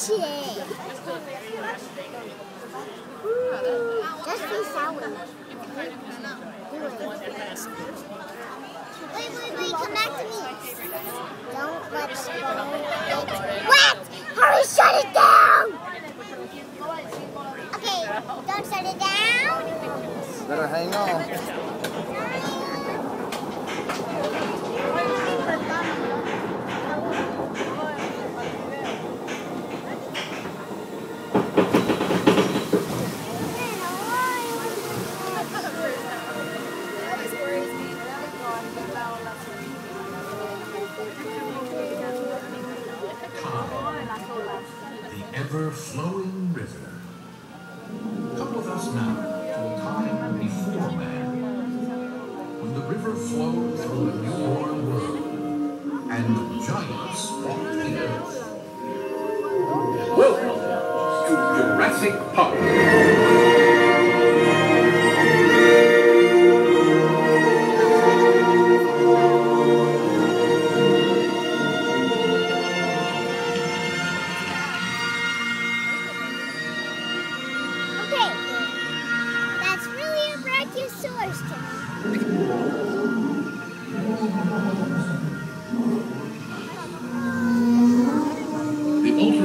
Just be sour. Wait, wait, wait, come back to me. Don't. What? Hurry, shut it down! Okay, don't shut it down. Better hang on. Ever-flowing river. Come with us now to a time before man, when the river flowed through a newborn world, and giants walked the earth. Welcome to Jurassic Park.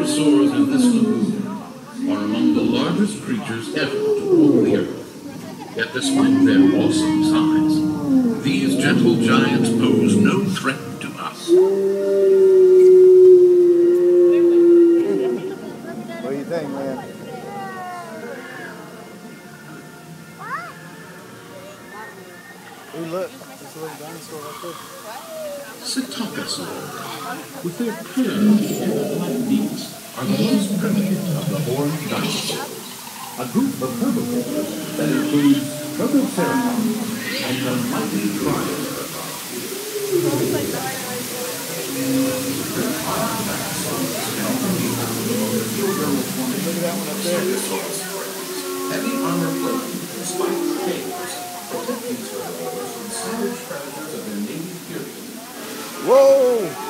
Ultrasaurs in this lagoon are among the largest creatures ever to walk the earth. Yet despite their awesome size, these gentle giants pose no threat to us. What do you think, man? Hey, look. There's a little dinosaur right there. Psittacosaurs, with their curved head-like beaks, most primitive of the horned dinosaurs. A group of herbivores that includes Protoceratops and the mighty there. Heavy armor plating spiked tails protect these herbivores from savage predators of their native period. Whoa!